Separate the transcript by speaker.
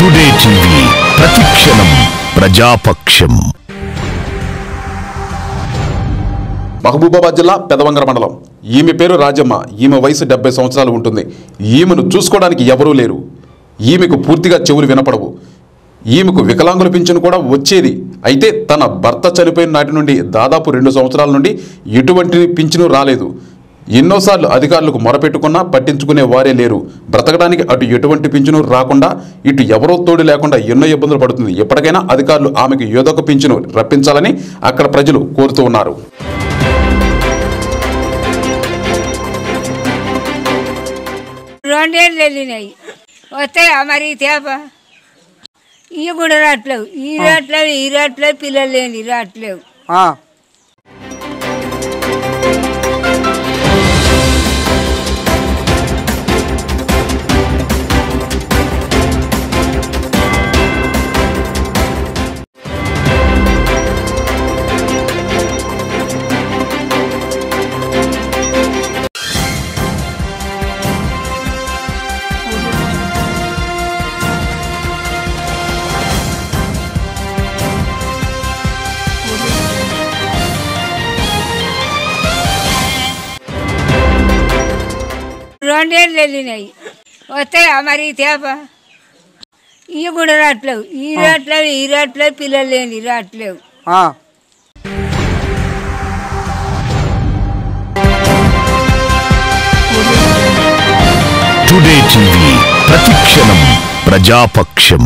Speaker 1: Today TV ప్రతిక్షణం ప్రజాపక్షం.
Speaker 2: మహబూబాబాద్ జిల్లా పెదవంగర మండలం. ఈమె పేరు రాజమ్మ. ఈమె వయసు డెబ్బై సంవత్సరాలు ఉంటుంది. ఈమెను చూసుకోవడానికి ఎవరూ లేరు. ఈమెకు పూర్తిగా చెవులు వినపడవు. ఈమెకు వికలాంగుల పింఛను కూడా వచ్చేది. అయితే తన భర్త చనిపోయిన నాటి నుండి దాదాపు రెండు సంవత్సరాల నుండి ఎటువంటి పింఛను రాలేదు. ఎన్నోసార్లు అధికారులకు మొరపెట్టుకున్నా పట్టించుకునే వారే లేరు. బ్రతకడానికి అటు ఎటువంటి పింఛను రాకుండా ఇటు ఎవరో తోడు లేకుండా ఎన్నో ఇబ్బందులు పడుతుంది. ఎప్పటికైనా అధికారులు ఆమెకు ఒక పింఛను రప్పించాలని అక్కడ ప్రజలు కోరుతూ ఉన్నారు.
Speaker 3: రెండేళ్ళు వెళ్ళినాయి. వస్తాయా మరి తేప ఇవి కూడా రావట్లేవు. ఈ రావట్లేవు ఈ రావట్లేవు పిల్లలు లేని రావట్లేవు.
Speaker 4: ఆ,
Speaker 3: రెండేళ్ళు వెళ్ళినాయి. వస్తాయా మరి తేప ఇవి కూడా రావట్లేవు ఈ రావట్లేవు ఈ రావట్లేవు పిల్లలు లేని రావట్లేవు.
Speaker 4: ఆ.
Speaker 1: టుడే టీవీ ప్రతిక్షణం ప్రజాపక్షం.